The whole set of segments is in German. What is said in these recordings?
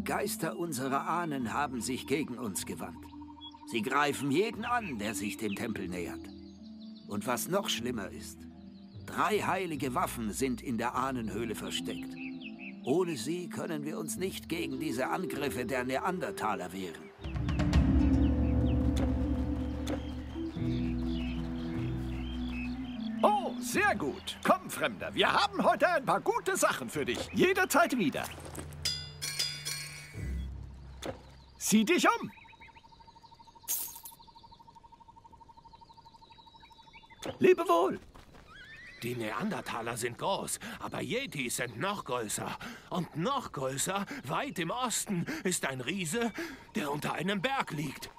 Die Geister unserer Ahnen haben sich gegen uns gewandt. Sie greifen jeden an, der sich dem Tempel nähert. Und was noch schlimmer ist, drei heilige Waffen sind in der Ahnenhöhle versteckt. Ohne sie können wir uns nicht gegen diese Angriffe der Neandertaler wehren. Oh, sehr gut. Komm, Fremder, wir haben heute ein paar gute Sachen für dich. Jederzeit wieder. Sieh dich um. Lebe wohl. Die Neandertaler sind groß, aber Yetis sind noch größer. Und noch größer, weit im Osten, ist ein Riese, der unter einem Berg liegt.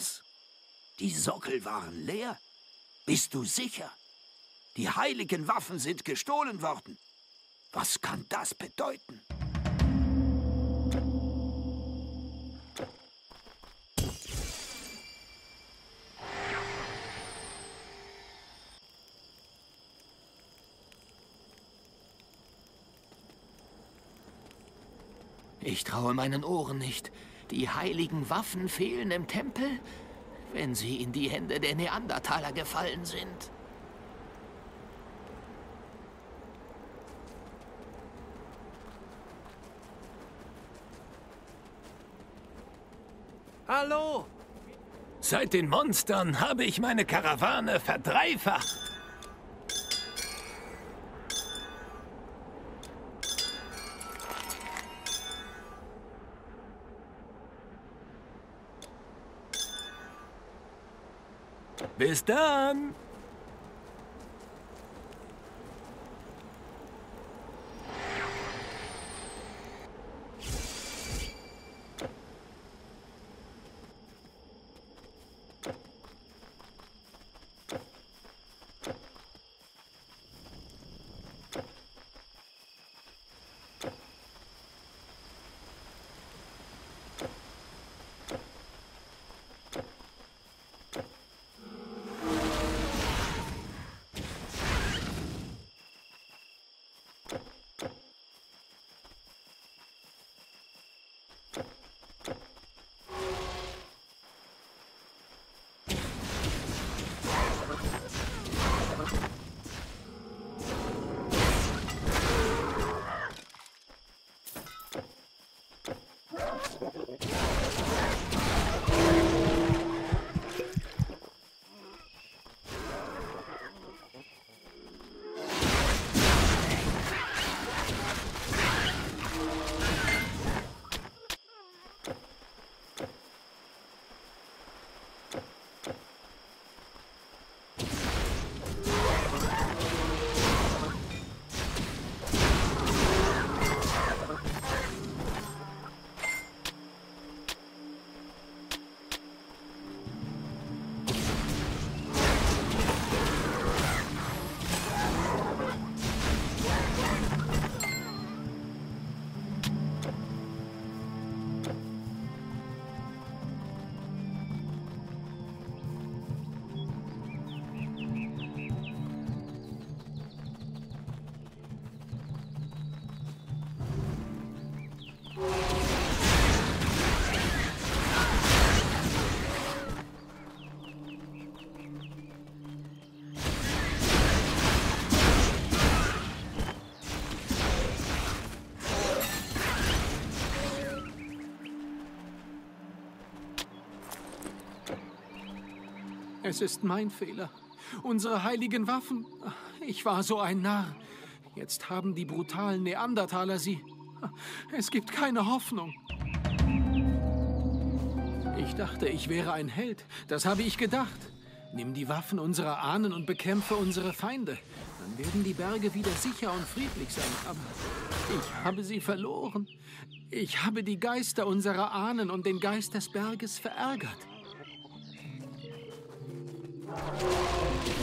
Was? Die Sockel waren leer? Bist du sicher? Die heiligen Waffen sind gestohlen worden. Was kann das bedeuten? Ich traue meinen Ohren nicht. Die heiligen Waffen fehlen im Tempel, wenn sie in die Hände der Neandertaler gefallen sind. Hallo. Seit den Monstern habe ich meine Karawane verdreifacht. Bis dann! Es ist mein Fehler. Unsere heiligen Waffen. Ich war so ein Narr. Jetzt haben die brutalen Neandertaler sie. Es gibt keine Hoffnung. Ich dachte, ich wäre ein Held. Das habe ich gedacht. Nimm die Waffen unserer Ahnen und bekämpfe unsere Feinde. Dann werden die Berge wieder sicher und friedlich sein. Aber ich habe sie verloren. Ich habe die Geister unserer Ahnen und den Geist des Berges verärgert. Thank you.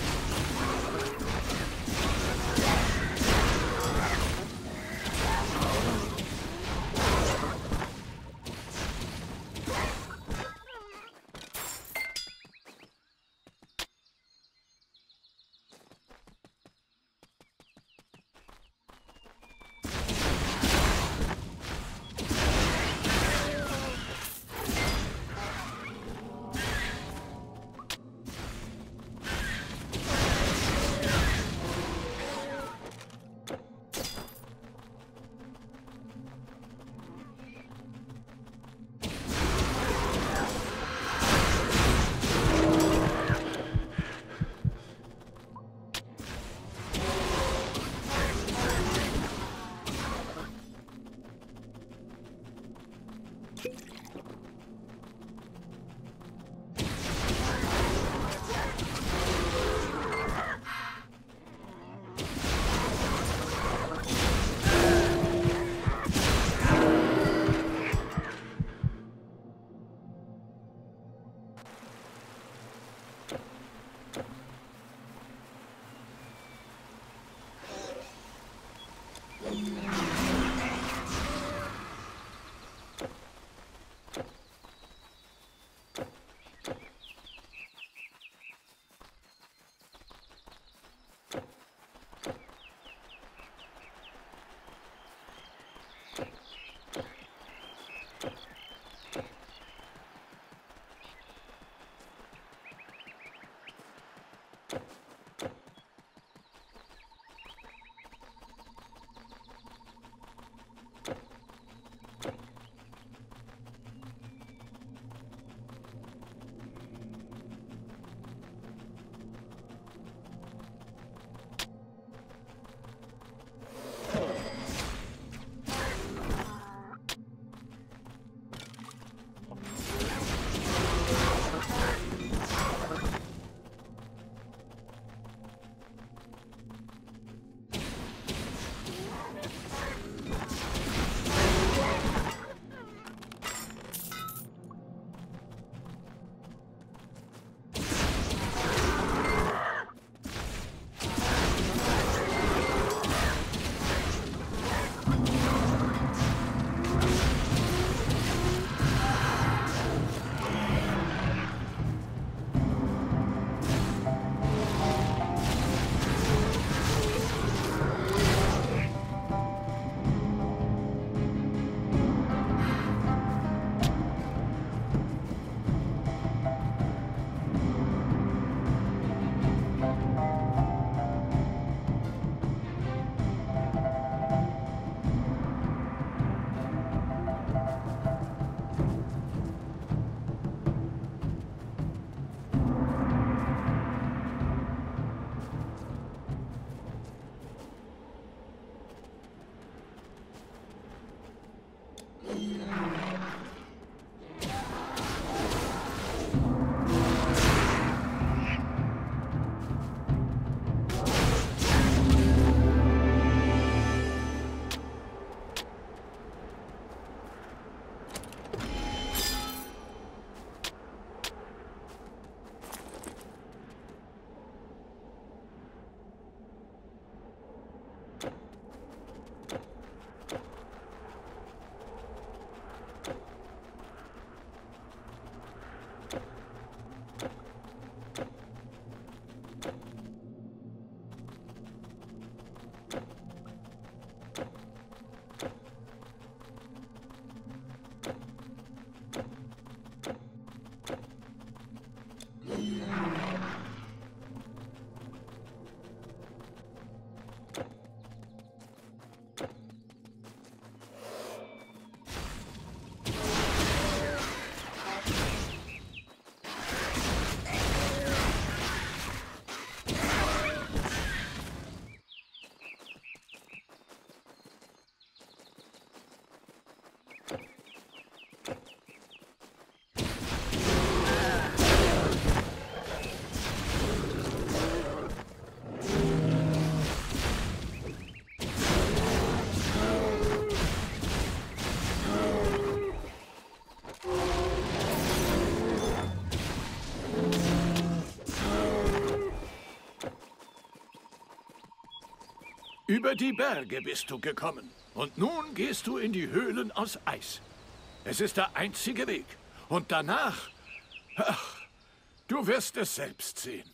Über die Berge bist du gekommen. Und nun gehst du in die Höhlen aus Eis. Es ist der einzige Weg. Und danach... Ach, du wirst es selbst sehen.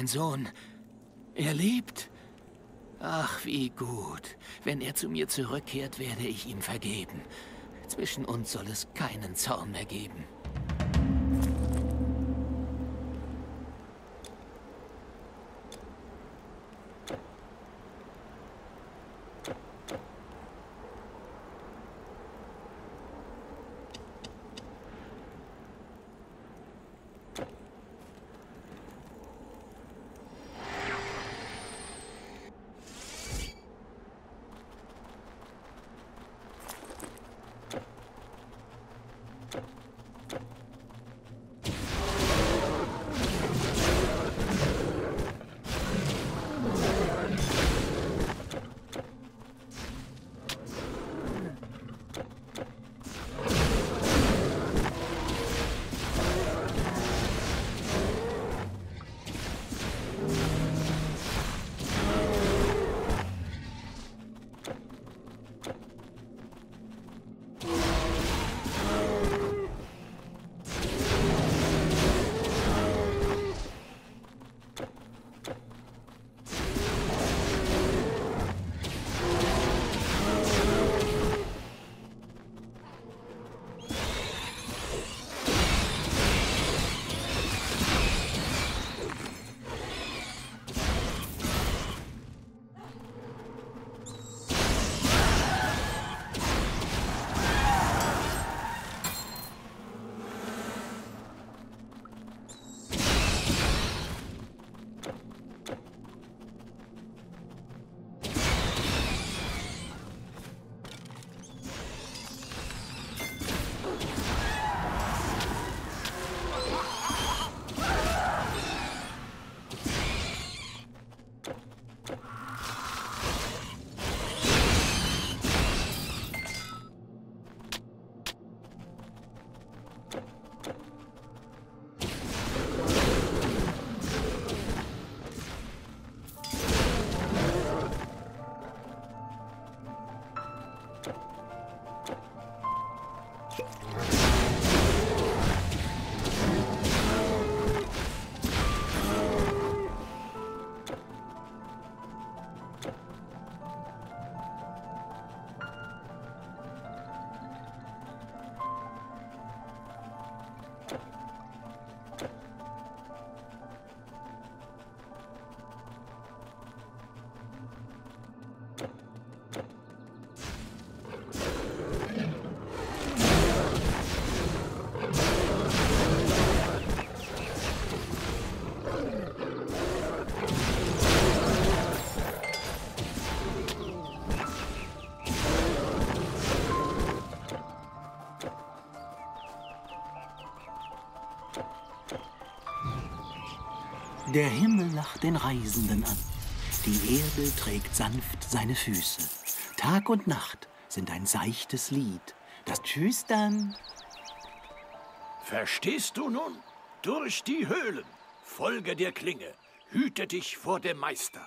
Mein Sohn. Er lebt. Ach, wie gut. Wenn er zu mir zurückkehrt, werde ich ihm vergeben. Zwischen uns soll es keinen Zorn mehr geben. Der Himmel lacht den Reisenden an. Die Erde trägt sanft seine Füße. Tag und Nacht sind ein seichtes Lied. Das Tschüss dann. Verstehst du nun? Durch die Höhlen. Folge der Klinge. Hüte dich vor dem Meister.